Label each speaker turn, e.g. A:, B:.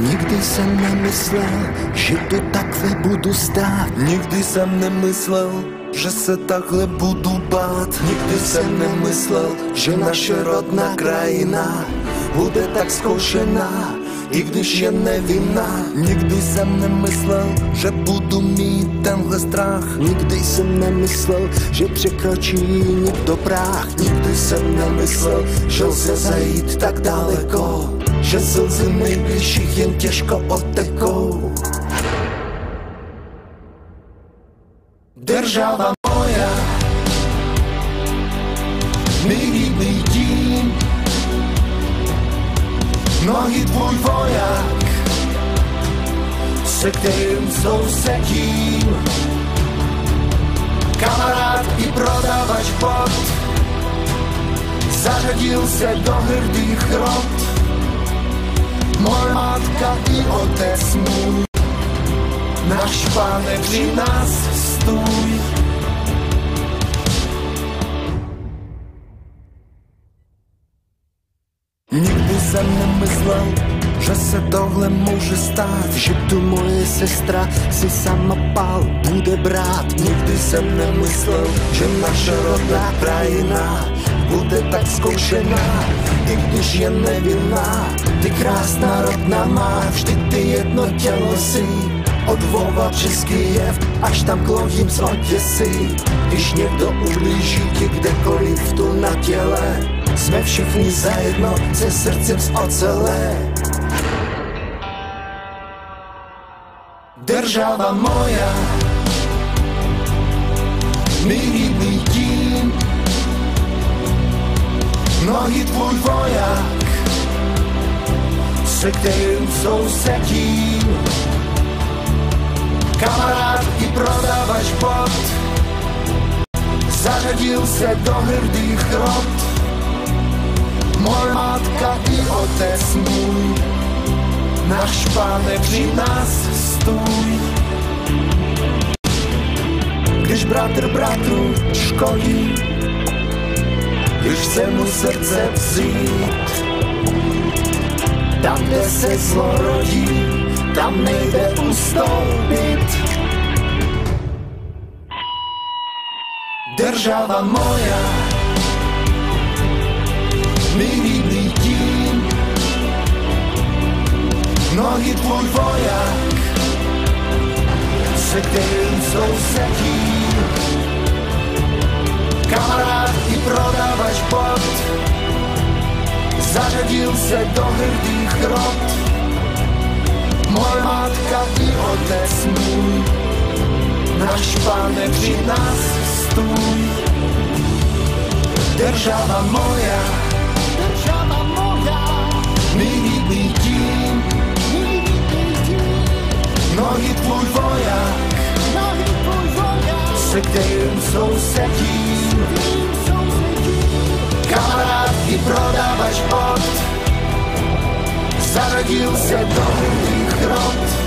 A: Нігди сам не мислав, що то так не буду став, нігди сам не мислав, що се так не буду бат, нігди сам не мислав, що наша родна країна буде так скошена, нігди ще не війна, нігди сам не мислав, що буду мій темгле страх, нігди сам не мислав, що прекрочі ні до прах, нігди сам не мислав, що все заїд так далеко. Że sądzę najbliższych jem ciężko od tego Держава моя, мій рідний дім, ноги твій вояк, сектирим зовсяким, камарад і продавач бот, зажадівся до гирдих рот. Моя матка і отець мій, наш пане при нас стуй. Нігде за ним ми зла. Że se довле може стати, щоб думає сестра, си самопал буде брат. Нігди сам не мислив, що наша родна країна буде так скучена, і ж є не війна. ty krásná rodna má, vždy ty jedno tělo si. Od Volva přes Kijev, až tam k lohým z Oděsy. Když někdo ublíží ti kdekoliv tu na těle, jsme všichni zajedno se srdcem z ocele. Država moja, milý tím, nohy tvůj voják, se kterým sousedím. Kamarád i prodavač pot, zařadil se do hrdých rod. Moje matka i otec můj, náš pane při nás stůj. Když bratr bratru škodí, když se mu srdce vzít, tam, kde se zlo rodí, tam nejde ustoupit. Država moja, milý tím, nohy tvůj voják, se kterým sousedí, kamarád i prodáváš pot, Zarzewiился do hrdych rot Moja matka i otec mój Nasz panek przy nas stój Держава моя Держава моя Мій рідний дім Мій рідний дім Ноги твій вояк Ноги твій вояк Сектеєм сусідів Сектеєм сусідів Камера продавач бот Зародился добрый крот